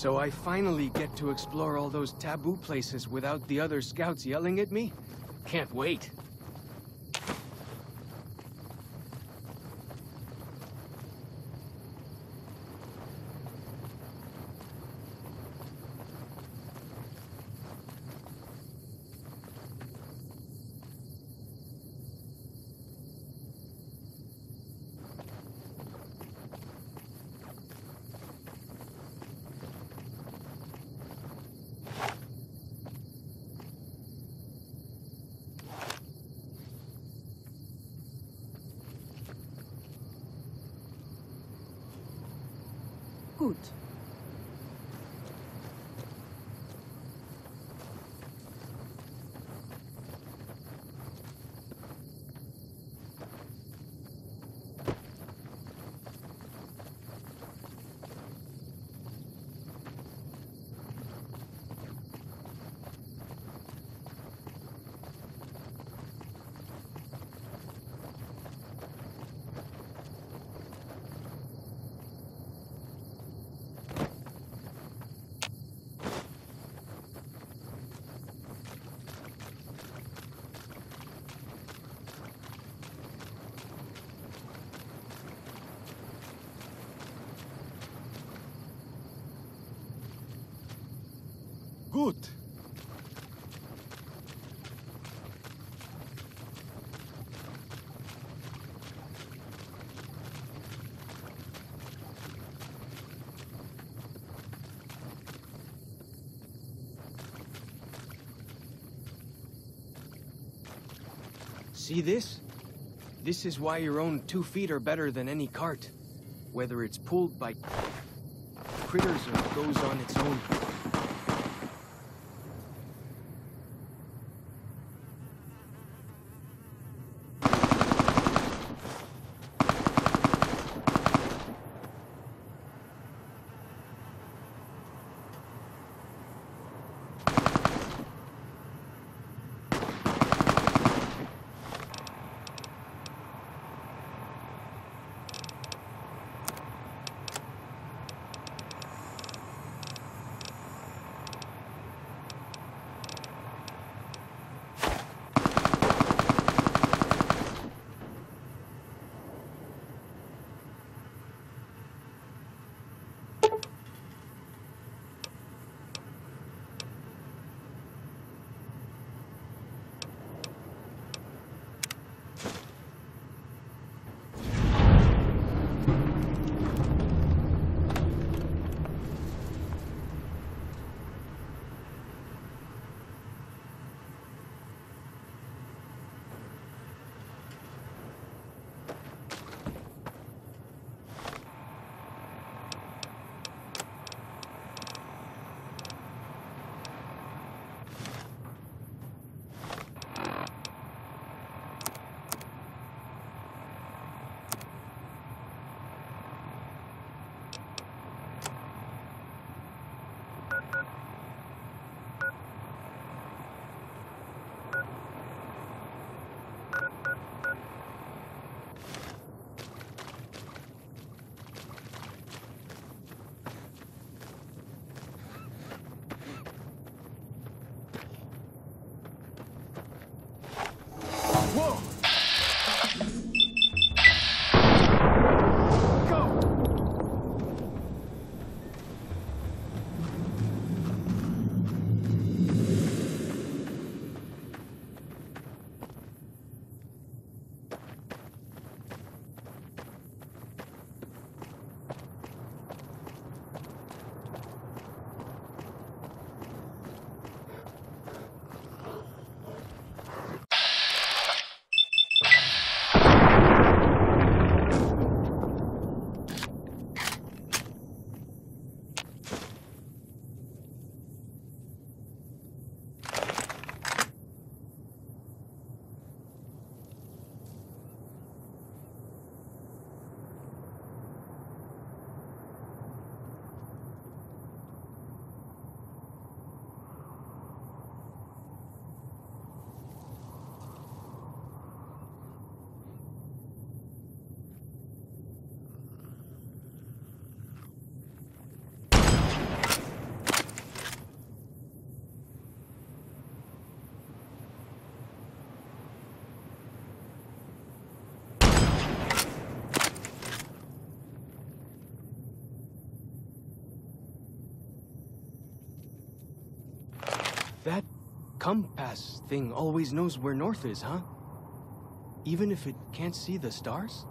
So I finally get to explore all those taboo places without the other scouts yelling at me? Can't wait. Gut. See this? This is why your own two feet are better than any cart. Whether it's pulled by critters or goes on its own. Whoa! Thing always knows where north is, huh? Even if it can't see the stars?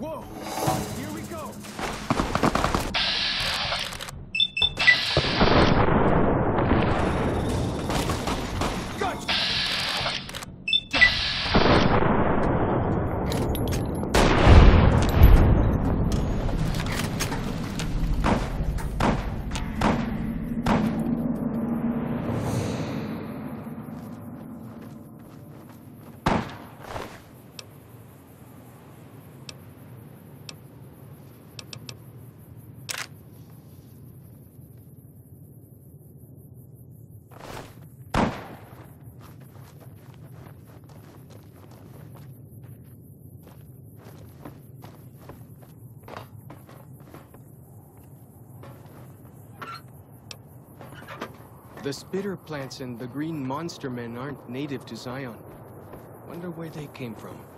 Whoa! Here we go! The spitter plants and the green monster men aren't native to Zion. Wonder where they came from.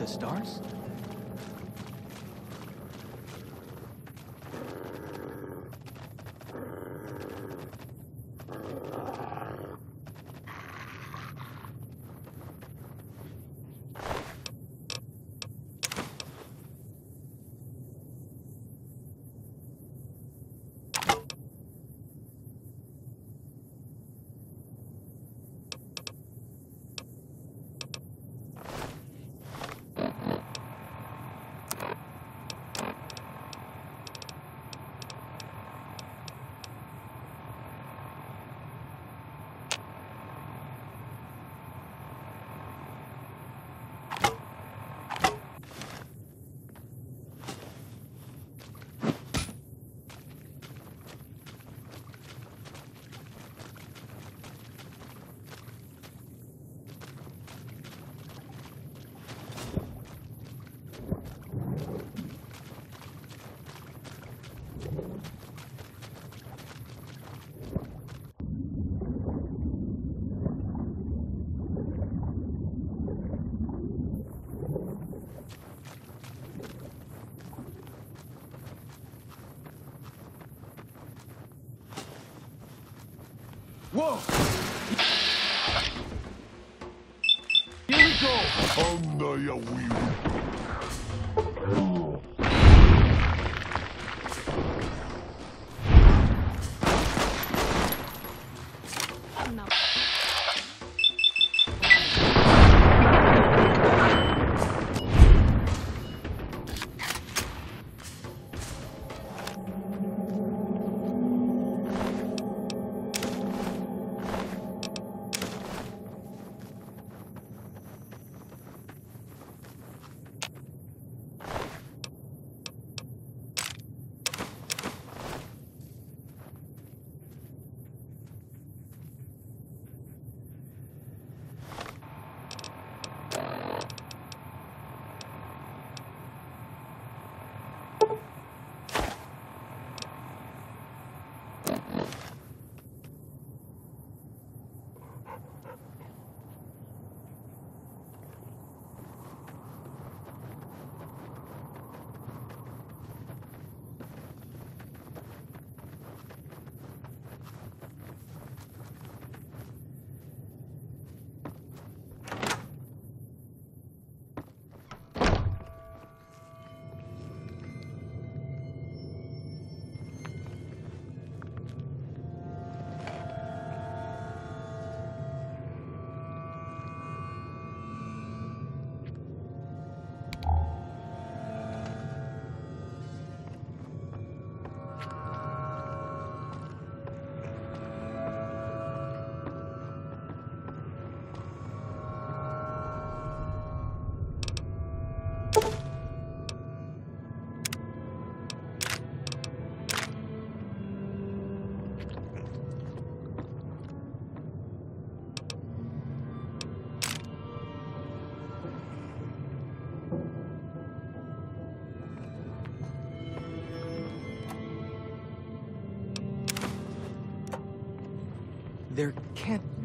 The stars? I awaken.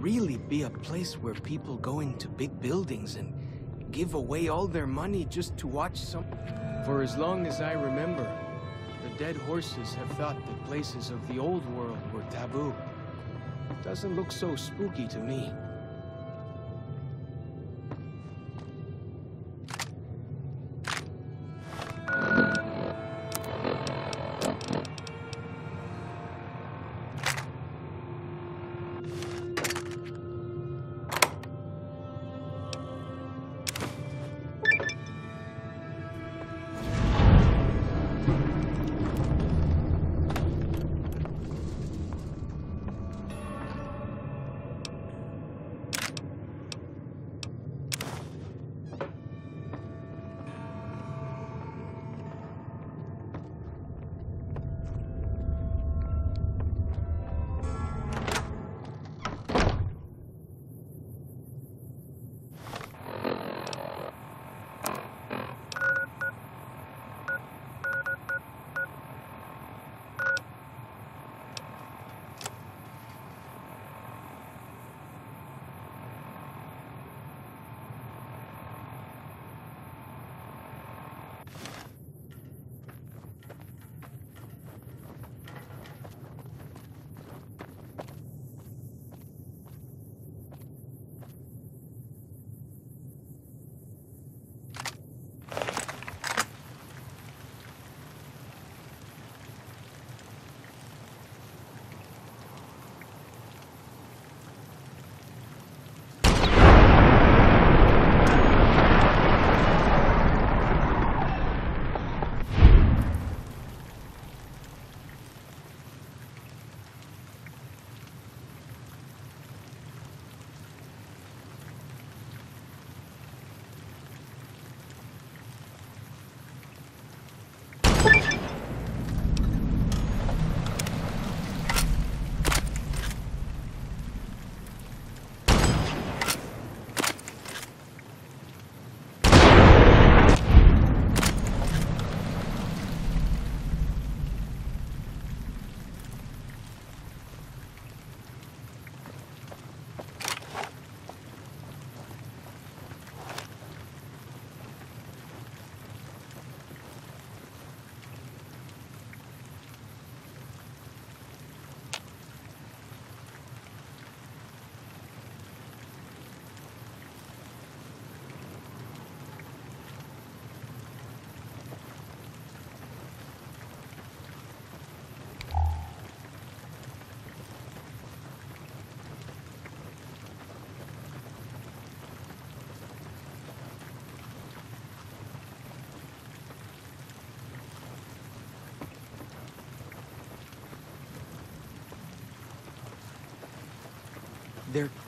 Really be a place where people go into big buildings and give away all their money just to watch some... For as long as I remember, the dead horses have thought that places of the old world were taboo. Doesn't look so spooky to me.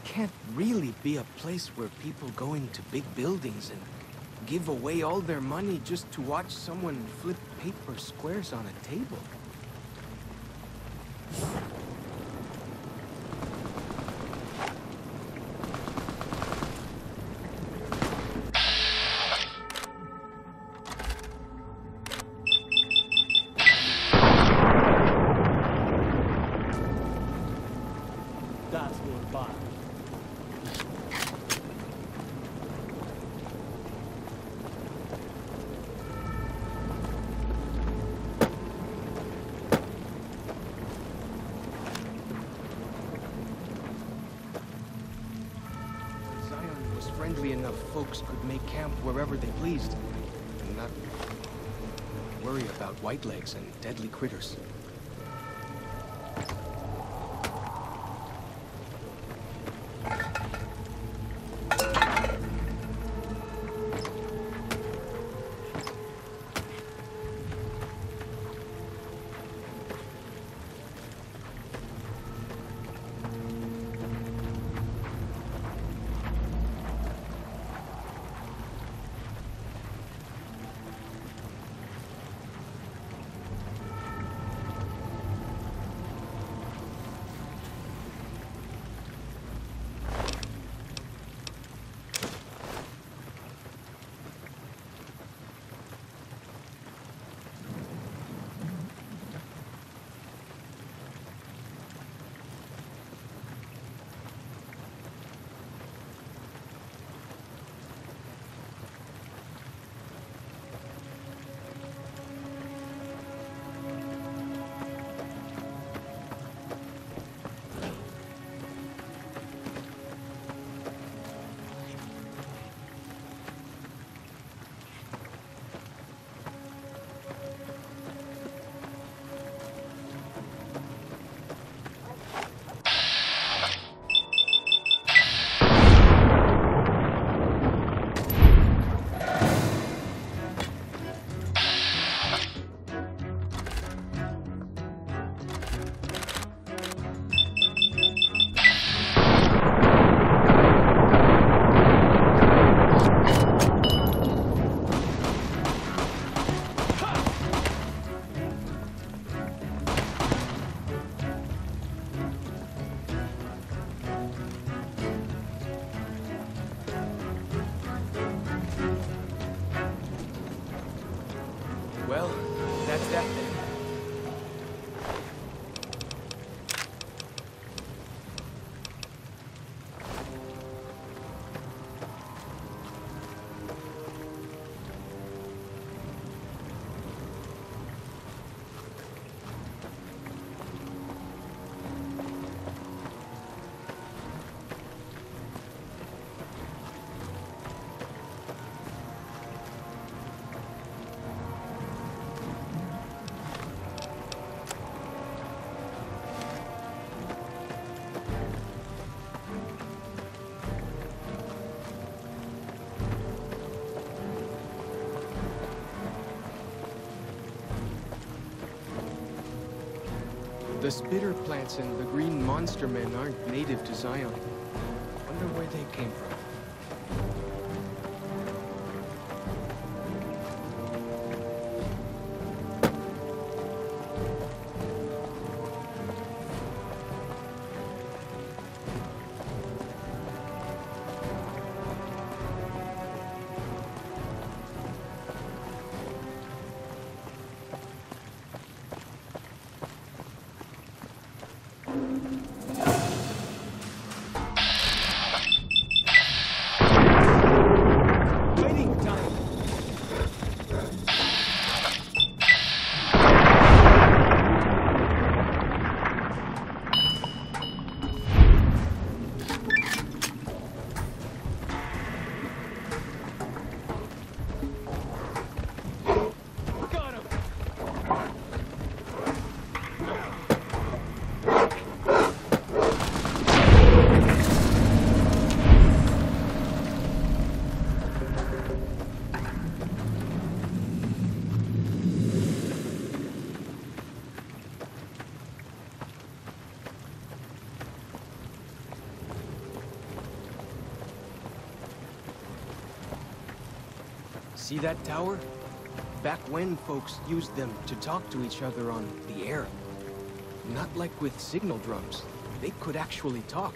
Can't really be a place where people go into big buildings and give away all their money just to watch someone flip paper squares on a table. Enough folks could make camp wherever they pleased and not worry about whitelegs and deadly critters. The spitter plants and the green monster men aren't native to Zion. See that tower? Back when folks used them to talk to each other on the air. Not like with signal drums. They could actually talk.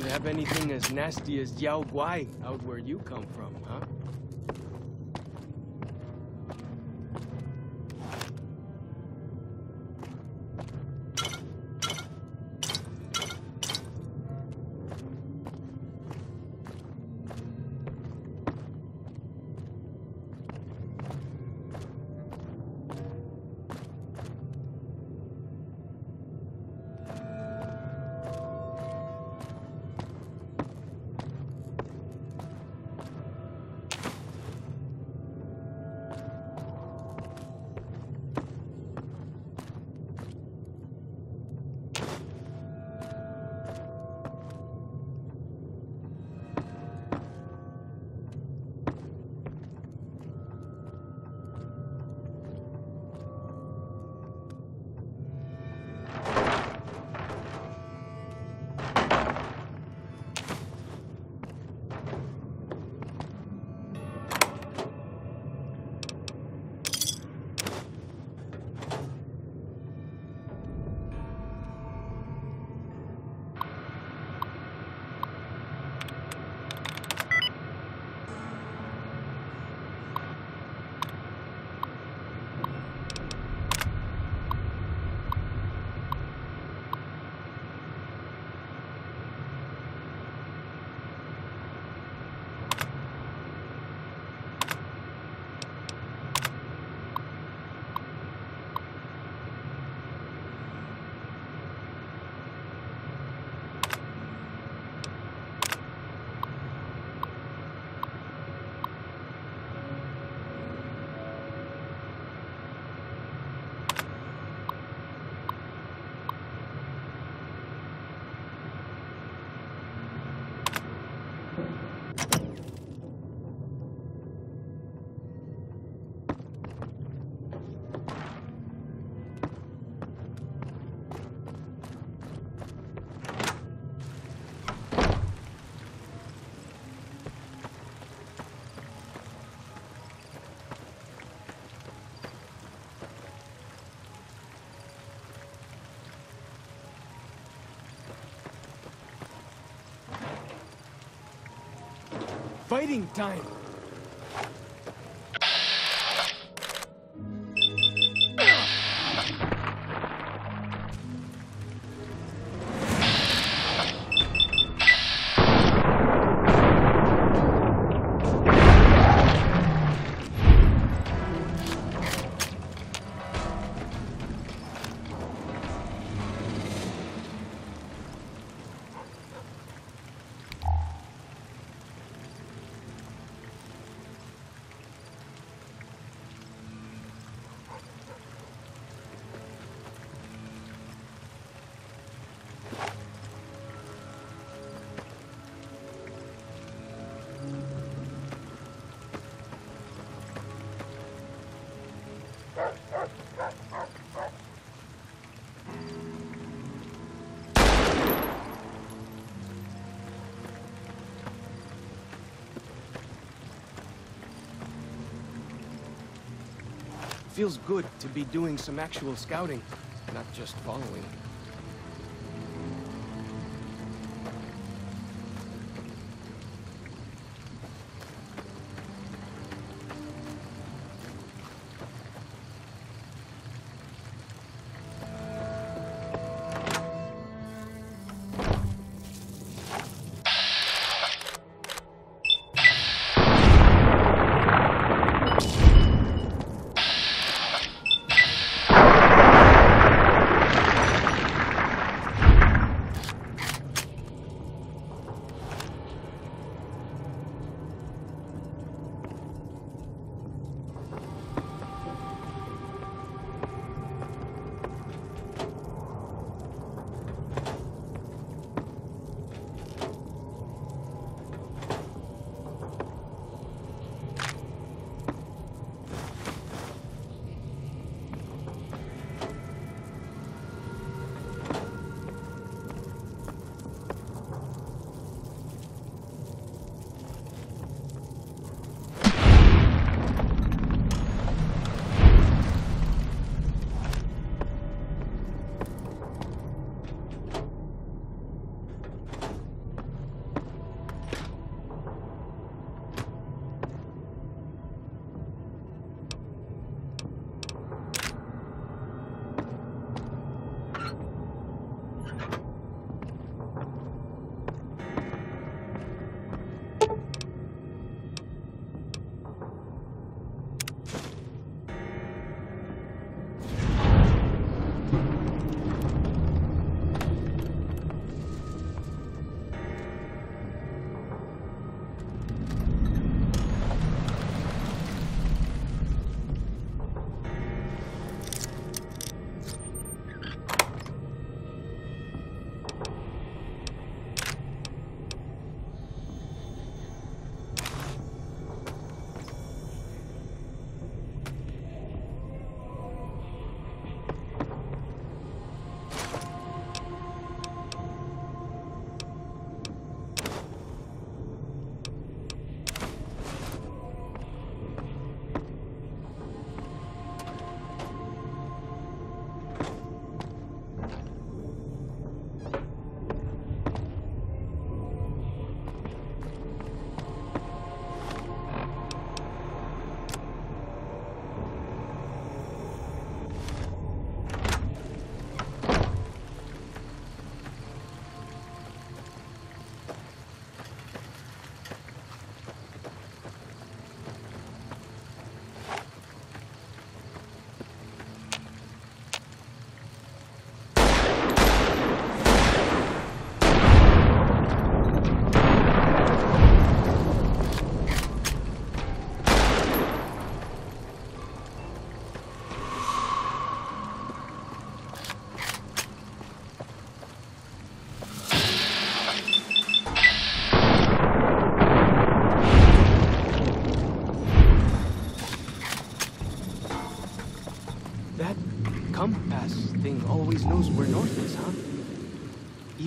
Don't have anything as nasty as Yao Guai out where you come from, fighting time! Feels good to be doing some actual scouting, not just following.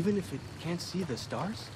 Even if it can't see the stars?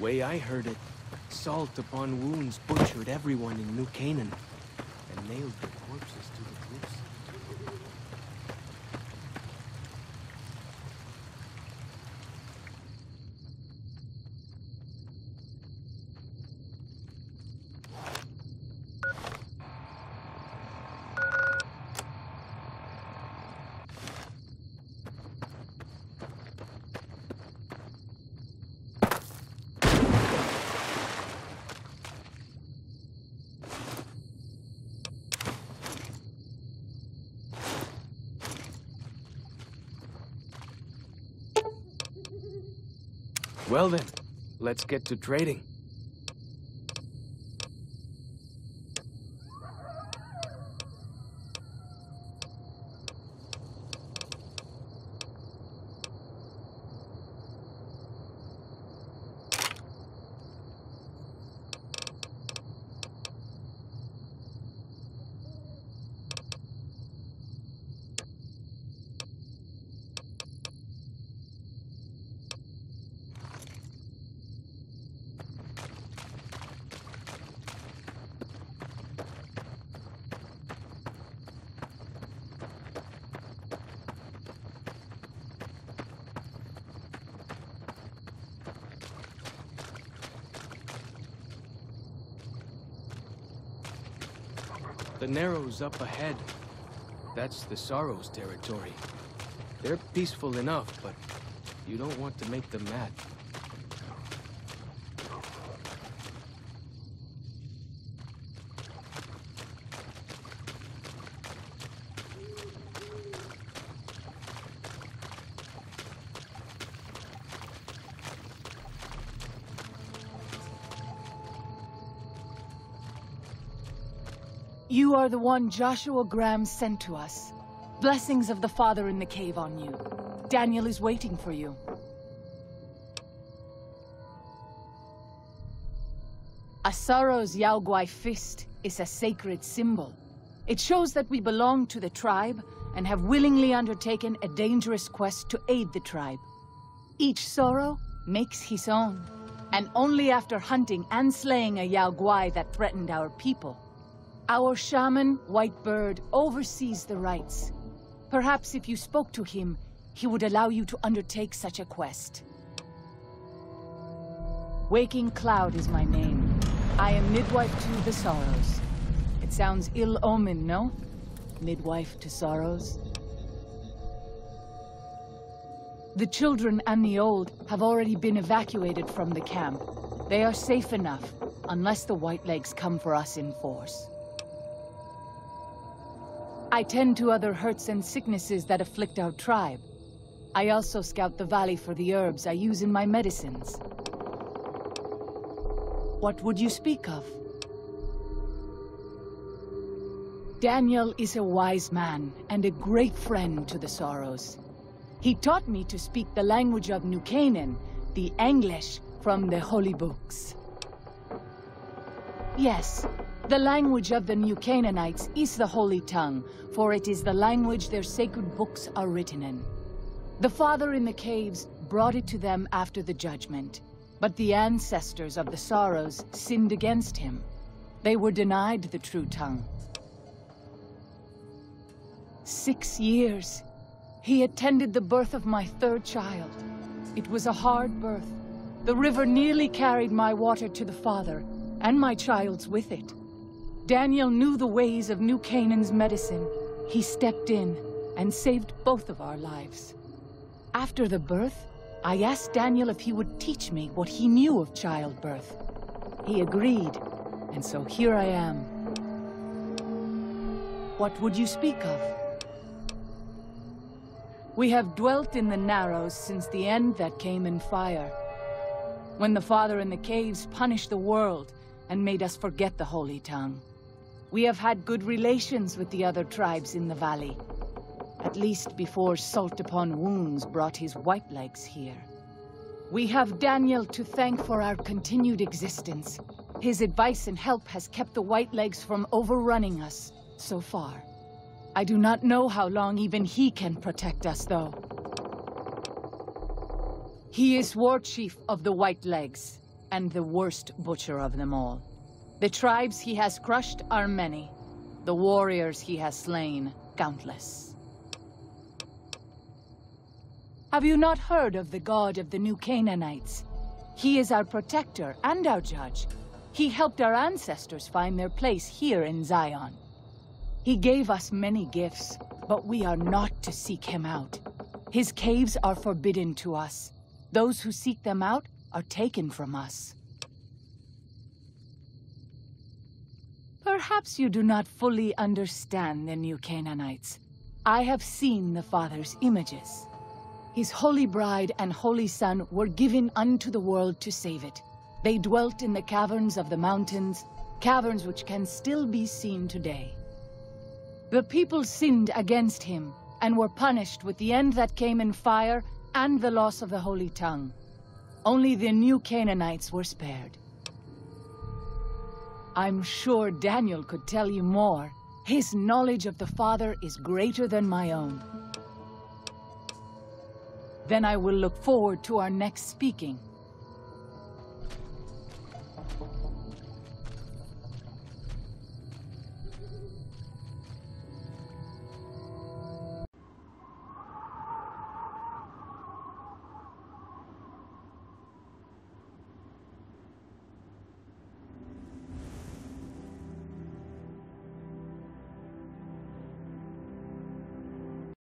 Way I heard it, salt upon wounds butchered everyone in New Canaan and nailed their corpses to the cliffs. Well then, let's get to trading. Narrows up ahead. That's the Sorrows territory. They're peaceful enough, but you don't want to make them mad. You are the one Joshua Graham sent to us. Blessings of the Father in the cave on you. Daniel is waiting for you. a Sorrows' Yaoguai fist is a sacred symbol. It shows that we belong to the tribe and have willingly undertaken a dangerous quest to aid the tribe. Each sorrow makes his own, and only after hunting and slaying a Yaoguai that threatened our people. Our shaman, Whitebird, oversees the rites. Perhaps if you spoke to him, he would allow you to undertake such a quest. Waking Cloud is my name. I am midwife to the Sorrows. It sounds ill omen, no? Midwife to Sorrows? The children and the old have already been evacuated from the camp. They are safe enough, unless the Whitelegs come for us in force. I tend to other hurts and sicknesses that afflict our tribe. I also scout the valley for the herbs I use in my medicines. What would you speak of? Daniel is a wise man and a great friend to the Sorrows. He taught me to speak the language of New Canaan, the English from the holy books. Yes, the language of the New Canaanites is the Holy Tongue, for it is the language their sacred books are written in. The Father in the caves brought it to them after the judgment, but the ancestors of the Sorrows sinned against him. They were denied the true tongue. Six years. He attended the birth of my third child. It was a hard birth. The river nearly carried my water to the father, and my child's with it. Daniel knew the ways of New Canaan's medicine. He stepped in and saved both of our lives. After the birth, I asked Daniel if he would teach me what he knew of childbirth. He agreed, and so here I am. What would you speak of? We have dwelt in the Narrows since the end that came in fire. When the Father in the caves punished the world and made us forget the Holy Tongue. We have had good relations with the other tribes in the valley. At least before Salt Upon Wounds brought his Whitelegs here. We have Daniel to thank for our continued existence. His advice and help has kept the Whitelegs from overrunning us, so far. I do not know how long even he can protect us, though. He is War Chief of the Whitelegs. and the worst butcher of them all. The tribes he has crushed are many. The warriors he has slain, countless. Have you not heard of the god of the new Canaanites? He is our protector and our judge. He helped our ancestors find their place here in Zion. He gave us many gifts, but we are not to seek him out. His caves are forbidden to us. Those who seek them out are taken from us. Perhaps you do not fully understand the new Canaanites. I have seen the Father's images. His holy bride and holy son were given unto the world to save it. They dwelt in the caverns of the mountains, caverns which can still be seen today. The people sinned against him, and were punished with the end that came in fire and the loss of the holy tongue. Only the new Canaanites were spared. I'm sure Daniel could tell you more. His knowledge of the Father is greater than my own. Then I will look forward to our next speaking.